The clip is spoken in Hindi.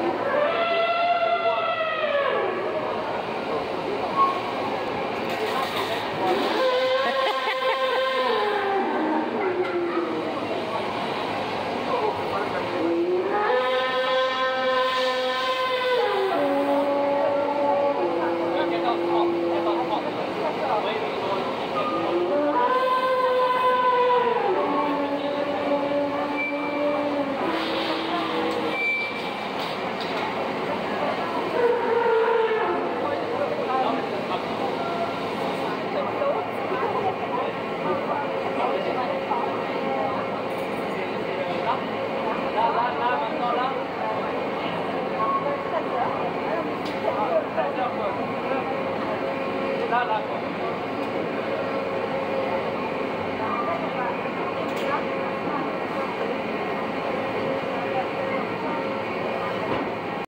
you. लाख